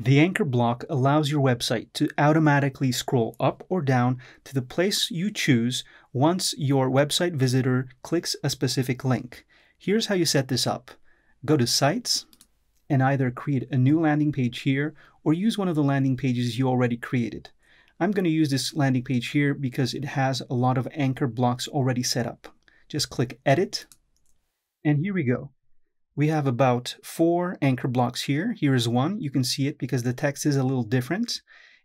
The anchor block allows your website to automatically scroll up or down to the place you choose once your website visitor clicks a specific link. Here's how you set this up. Go to Sites and either create a new landing page here or use one of the landing pages you already created. I'm going to use this landing page here because it has a lot of anchor blocks already set up. Just click Edit, and here we go. We have about four anchor blocks here. Here is one. You can see it because the text is a little different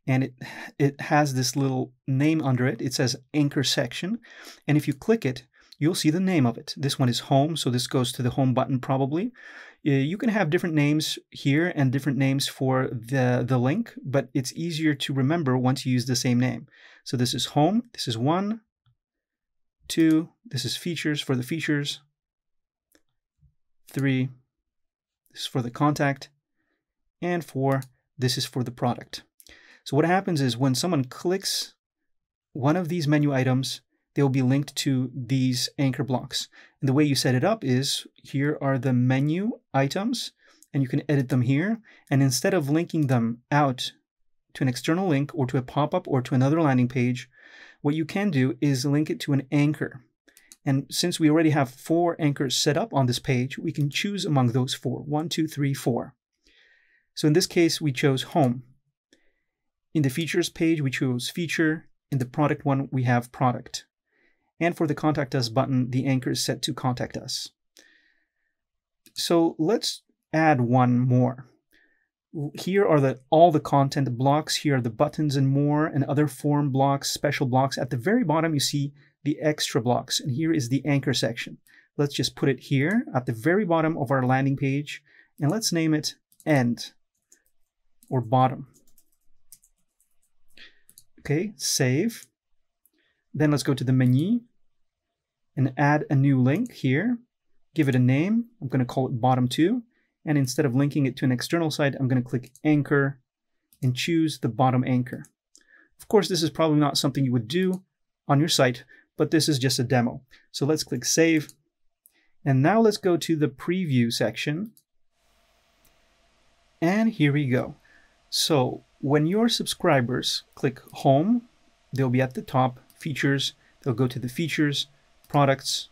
and it, it has this little name under it. It says anchor section. And if you click it, you'll see the name of it. This one is home, so this goes to the home button probably. You can have different names here and different names for the, the link, but it's easier to remember once you use the same name. So this is home, this is one, two, this is features for the features, three, this is for the contact, and four, this is for the product. So what happens is when someone clicks one of these menu items, they will be linked to these anchor blocks. And the way you set it up is here are the menu items, and you can edit them here. And instead of linking them out to an external link or to a pop-up or to another landing page, what you can do is link it to an anchor. And since we already have four anchors set up on this page, we can choose among those four. One, two, three, four. So in this case, we chose home. In the features page, we chose feature. In the product one, we have product. And for the contact us button, the anchor is set to contact us. So let's add one more. Here are the all the content blocks. Here are the buttons and more and other form blocks, special blocks. At the very bottom, you see the extra blocks. And here is the anchor section. Let's just put it here at the very bottom of our landing page. And let's name it end or bottom. Okay, save. Then let's go to the menu and add a new link here. Give it a name. I'm going to call it bottom 2. And instead of linking it to an external site, I'm going to click anchor and choose the bottom anchor. Of course, this is probably not something you would do on your site, but this is just a demo. So let's click save. And now let's go to the preview section. And here we go. So when your subscribers click home, they'll be at the top, features, they'll go to the features, products,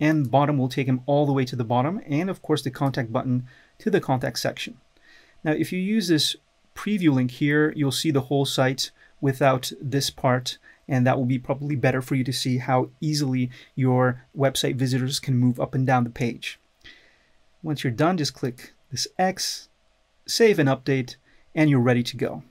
and bottom will take them all the way to the bottom, and of course the contact button to the contact section. Now if you use this preview link here, you'll see the whole site without this part, and that will be probably better for you to see how easily your website visitors can move up and down the page. Once you're done, just click this X, save and update, and you're ready to go.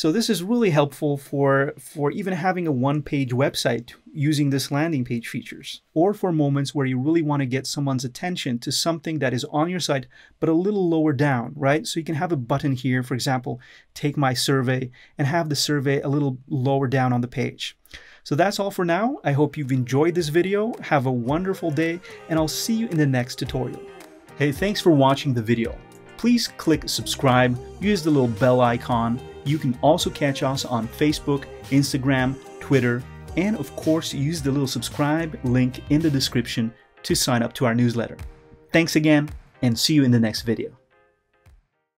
So this is really helpful for, for even having a one-page website using this landing page features, or for moments where you really want to get someone's attention to something that is on your site, but a little lower down, right? So you can have a button here, for example, take my survey, and have the survey a little lower down on the page. So that's all for now. I hope you've enjoyed this video. Have a wonderful day, and I'll see you in the next tutorial. Hey, thanks for watching the video. Please click subscribe, use the little bell icon, you can also catch us on Facebook, Instagram, Twitter, and of course use the little subscribe link in the description to sign up to our newsletter. Thanks again and see you in the next video.